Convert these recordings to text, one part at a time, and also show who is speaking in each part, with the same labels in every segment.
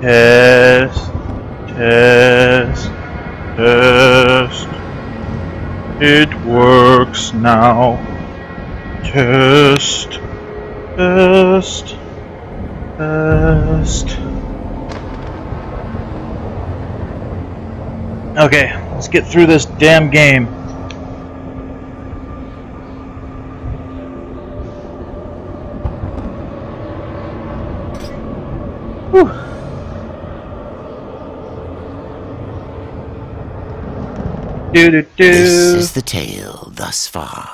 Speaker 1: Test. Test. Test. It works now. Test. Test. Test. Okay, let's get through this damn game. Whew. Do do do.
Speaker 2: This is the tale thus far.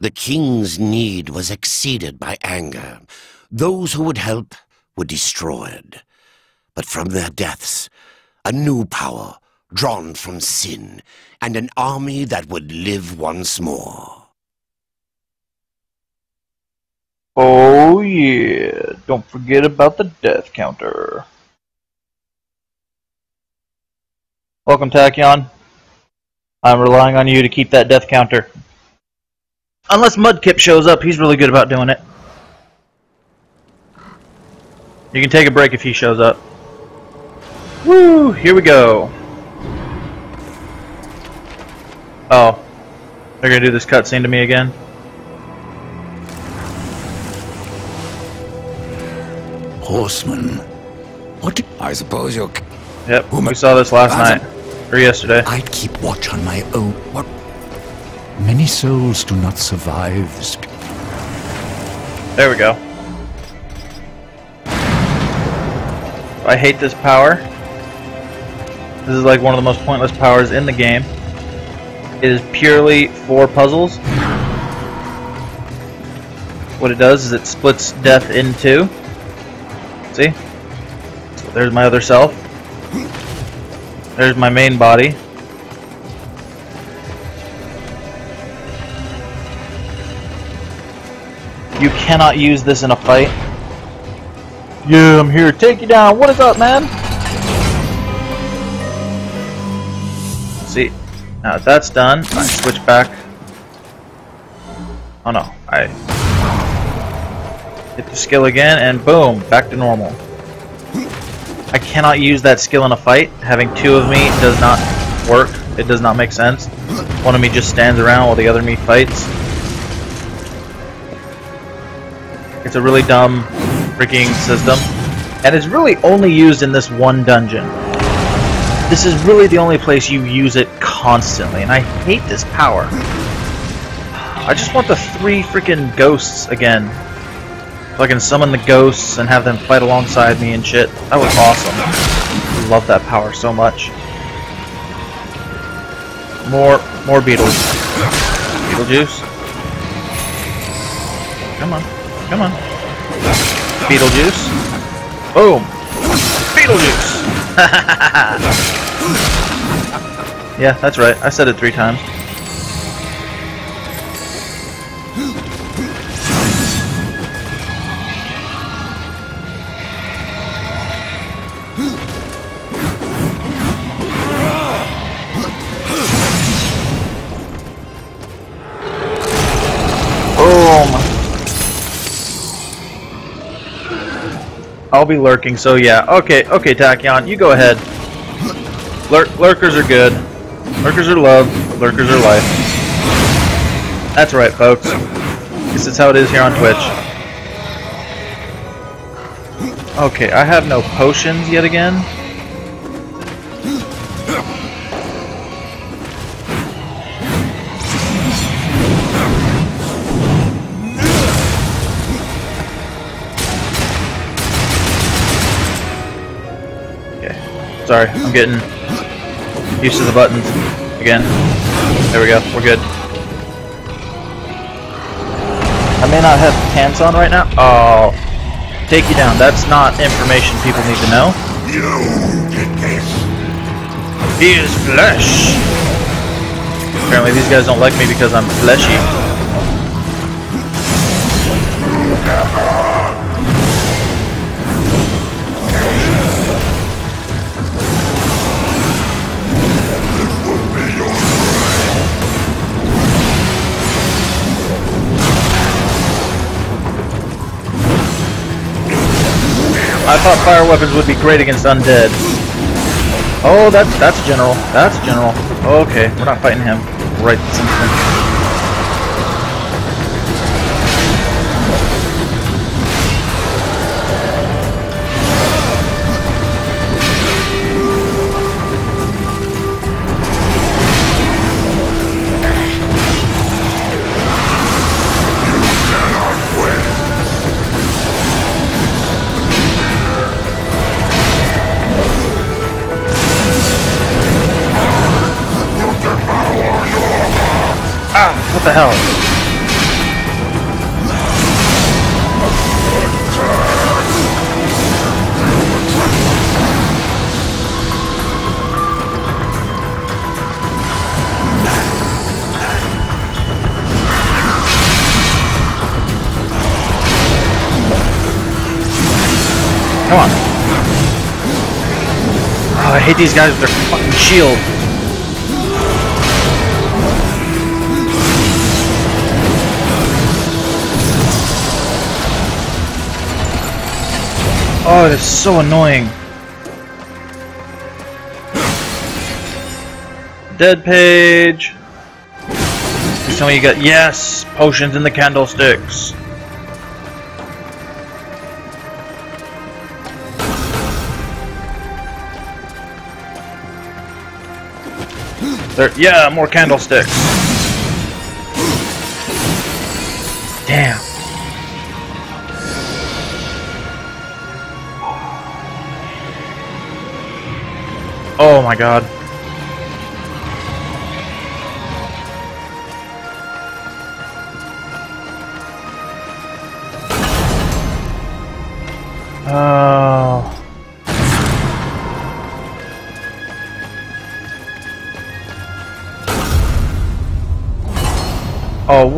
Speaker 2: The king's need was exceeded by anger. Those who would help were destroyed. But from their deaths, a new power, drawn from sin, and an army that would live once more.
Speaker 1: Oh yeah, don't forget about the death counter. Welcome, Tachyon. I'm relying on you to keep that death counter. Unless Mudkip shows up, he's really good about doing it. You can take a break if he shows up. Woo! Here we go. Oh. They're gonna do this cutscene to me again?
Speaker 3: Horseman. What? do- I suppose you're.
Speaker 1: Yep, we saw this last night. Or yesterday.
Speaker 3: I'd keep watch on my own. What? Many souls do not survive.
Speaker 1: There we go. I hate this power. This is like one of the most pointless powers in the game. It is purely for puzzles. What it does is it splits death in two. See? So there's my other self. There's my main body. You cannot use this in a fight. Yeah, I'm here. Take you down. What is up, man? See, now that that's done, I switch back. Oh no, I hit the skill again, and boom, back to normal. I cannot use that skill in a fight. Having two of me does not work. It does not make sense. One of me just stands around while the other me fights. It's a really dumb freaking system. And it's really only used in this one dungeon. This is really the only place you use it constantly, and I hate this power. I just want the three freaking ghosts again. Can summon the ghosts and have them fight alongside me and shit. That was awesome. I love that power so much. More, more beetles. Beetlejuice. Come on. Come on. Beetlejuice. Boom. Beetlejuice. yeah, that's right. I said it three times. I'll be lurking, so yeah. Okay, okay, Tachyon, you go ahead. Lurk lurkers are good. Lurkers are love. Lurkers are life. That's right, folks. This is how it is here on Twitch. Okay, I have no potions yet again. Okay. Sorry, I'm getting used to the buttons again. There we go, we're good. I may not have pants on right now. Oh, take you down. That's not information people need to know.
Speaker 4: You did this.
Speaker 1: He is flesh. Apparently these guys don't like me because I'm fleshy. I thought fire weapons would be great against undead. Oh, that's that's general. That's general. Okay, we're not fighting him right this instant. Come on. Oh, I hate these guys with their fucking shield. Oh, that's so annoying. Dead page. Please tell me you got yes potions in the candlesticks. There, yeah, more candlesticks. Damn. Oh my god.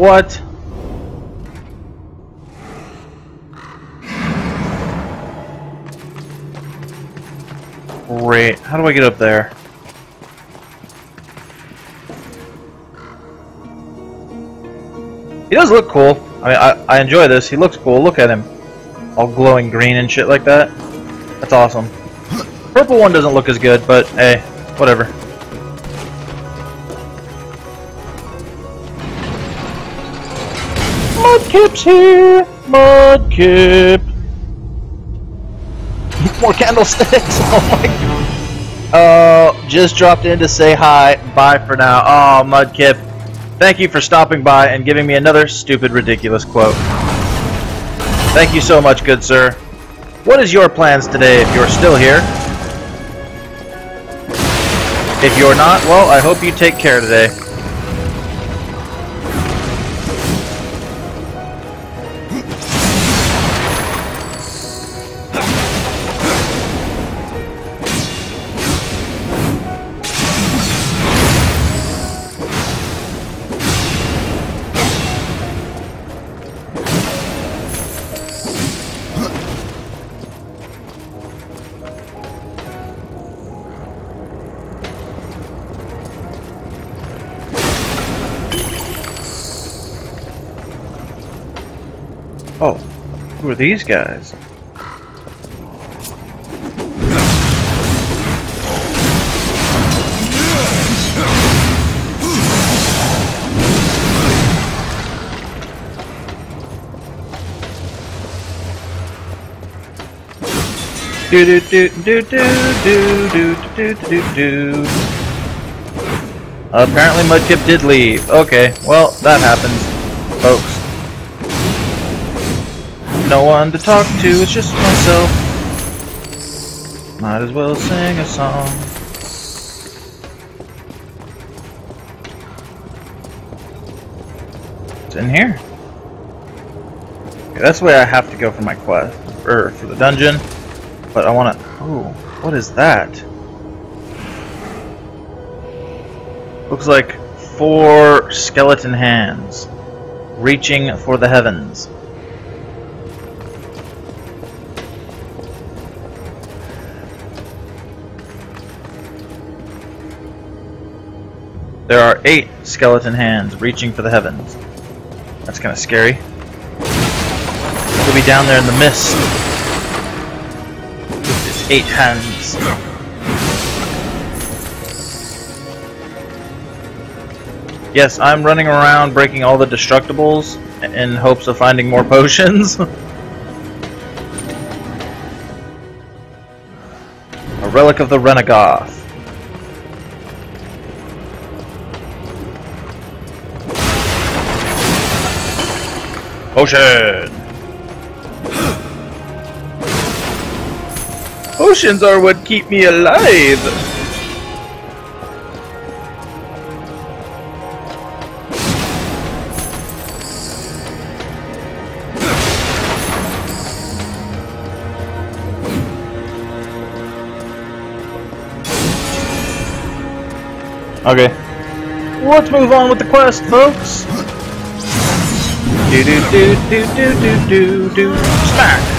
Speaker 1: What? Great. How do I get up there? He does look cool. I mean, I, I enjoy this. He looks cool. Look at him. All glowing green and shit like that. That's awesome. Purple one doesn't look as good, but hey, whatever. Mudkip's here! Mudkip! More candlesticks! Oh my god! Uh, just dropped in to say hi. Bye for now. Oh, Mudkip. Thank you for stopping by and giving me another stupid, ridiculous quote. Thank you so much, good sir. What is your plans today if you're still here? If you're not, well, I hope you take care today. Oh, who are these guys? Do do do do do do do do do do. Apparently Mudkip did leave. Okay, well that happens, folks no one to talk to, it's just myself. Might as well sing a song. It's in here. Okay, that's the way I have to go for my quest, or for the dungeon. But I want to. Ooh, what is that? Looks like four skeleton hands reaching for the heavens. There are eight skeleton hands reaching for the heavens. That's kind of scary. We'll be down there in the mist. Eight hands. Yes, I'm running around breaking all the destructibles in hopes of finding more potions. A relic of the Renegoth. Potion! Potions are what keep me alive! Okay. Let's move on with the quest, folks! Do do do do do do do do smack!